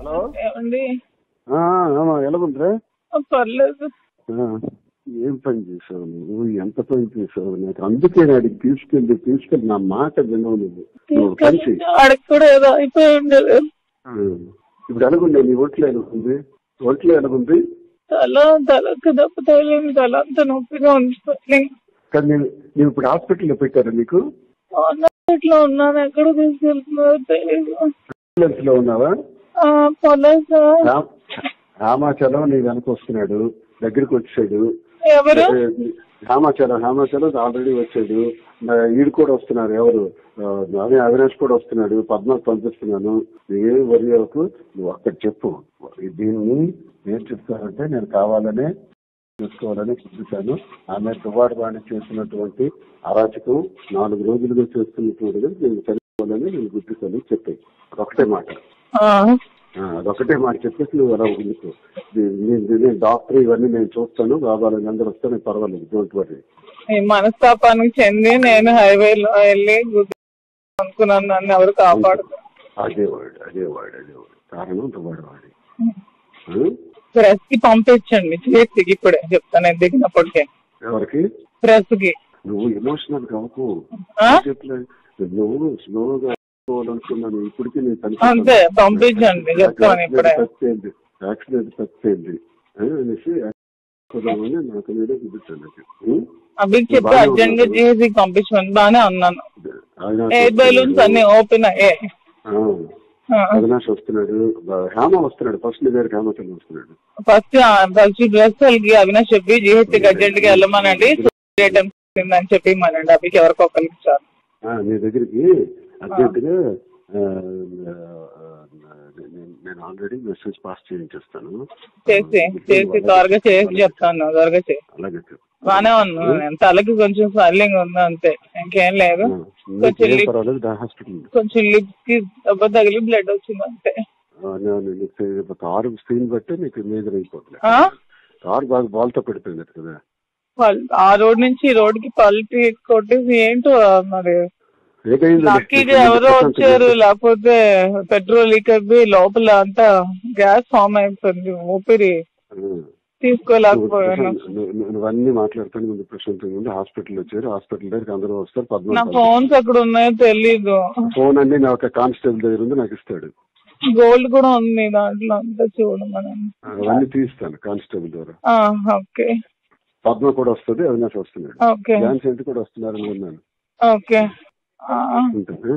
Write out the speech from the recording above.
Hello? ఏమండి? పర్లేదు. ఏం పని చేసావు నువ్వు? ఎంత పని చేసావు నాకు? అందుకే అడిగి తీసుకెళ్ళి తీసుకెళ్ళి నా మాట వినవు నువ్వు. ఇప్పుడు ఎలాగుండే నీ ఒంట్లో? ఎలాగుంది? ఒంట్లో ఎలాగుంది? తల తలకు అంత నొప్పిగా ఉంది. కానీ నేను నేను ఇప్పుడు హాస్పిటల్లో పెట్టారా నీకు? ఇట్లా ఉన్నాను. ఎక్కడ తీసుకెళ్తున్నారో తెలియదు అంబులెన్స్లో ఉన్నావా? రామాచలం నీ వెనక వస్తున్నాడు. దగ్గరికి వచ్చాడు. ఎవరు? రామాచలం రామాచలం ఆల్రెడీ వచ్చాడు. ఈడు కూడా వస్తున్నారు ఎవరు? అదే అవినాష్ కూడా వస్తున్నాడు పద్మాకు పంపిస్తున్నాను. ఏ వరి అవ్వకు నువ్వు అక్కడ చెప్పు. దీన్ని ఏం చెప్తానంటే నేను కావాలనే చూసుకోవాలని చూపించాను ఆమె దువాడు వాణి చేసినటువంటి అరాచకం నాలుగు రోజులుగా చేస్తున్నటువంటి నేను చనిపోవాలని నేను గుర్తిస్తాను చెప్పాయి ఒకటే మాట. అదొకటే మాట చెప్పేసి నువ్వు నీ- నీ- నేను డాక్టర్ ఇవన్నీ నేను చూస్తాను బాబాలని అందరూ వస్తే నేను పర్వాలేదు డోంట్ వరీ మనస్తాపానికి చెంది నేను హైవేలో వెళ్ళి అనుకున్నాను నన్ను ఎవరు కాపాడు అదే వాడు అదే వాడు అదే వాడు. కారణం వాడి ప్రెస్కి పంపించండి చేసి ఇప్పుడే చెప్తాను దిగినప్పటికే. ఎవరికి? ప్రెస్కి నువ్వు ఎమోషనల్ కావకు నువ్వు స్లోగా అనుకున్నాను ఇప్పటికీ నేను అంతే, పంపించండి, చెప్తాను ఇప్పుడే. తప్పేంది యాక్సిడెంట్ ఆ, అనేసి నాకు నేనే చెప్పి అర్జెంట్గా. చేసి పంపించమని బాగానే అన్నాను. ఎయిర్ బెలూన్స్ అన్ని ఓపెన్ అయ్యాయి అవినాష్ వస్తున్నాడు. బ- హేమ వస్తున్నాడు. ఫస్ట్ నీ దగ్గర హేమచంద్ర వస్తున్నాడు. ఫస్ట్ ఫస్ట్ డ్రెస్ వాళ్ళకి అవినాష్ చెప్పి జిహెచ్ అర్జెంట్గా వెళ్ళమనండి. ఐటమ్స్ అని చెప్పి మనండి. అభికి ఎవరికో ఒకరికి నీ దగ్గరికి అర్జెంట్గా ఆ, ఆ, నేను- ఆల్రెడీ మెసేజ్ పాస్ చేయించేస్తాను. చేసి చేసి త్వరగా చేసి చెప్తాను త్వరగా చేసి అలాగే. బాగానే ఉన్నాను నేను తలకి కొంచెం స్వెల్లింగ్ ఉంది అంతే ఇంకేం లేదు. కొంచెం లిప్కి దెబ్బ తగిలి బ్లడ్ వచ్చింది అంతే. నేను నీకు కారు స్క్రీన్ బట్టి నీకు మేజర్ అయిపోతుంది ఆ? కారు బాగా బాల్తో పడిపోయింది కదా. ఆ రోడ్ నుంచి ఈ రోడ్కి పల్టీ కొట్టేసి ఏంటో మరి? లక్కీగా ఎవరో వచ్చారు లేకపోతే పెట్రోల్ లీక్ అయిపోయి లోపల అంతా గ్యాస్ ఫామ్ అయిపోయింది ఊపిరి తీసుకోలేకపోయాను. నువ్వన్నీ మాట్లాడుతాను ముందు ప్రశాంతంగా ఉంది హాస్పిటల్ వచ్చారు హాస్పిటల్ దగ్గరికి అందరూ వస్తారు నా ఫోన్స్ ఎక్కడ ఉన్నాయో తెలీదు. ఫోన్ అన్ని నా ఒక కానిస్టేబుల్ దగ్గర ఉంది నాకు ఇస్తాడు. గోల్డ్ కూడా ఉంది దాంట్లో అంతా చూడమని అవన్నీ తీస్తాను కానిస్టేబుల్ ద్వారా. ఆ, ఓకే. పద్మ కూడా వస్తుంది అవినాష్ వస్తున్నాడు. ఓకే. డాన్స్ ఎంత కూడా వస్తున్నారని విన్నాను. ఓకే. ఆ, ఉంటుంది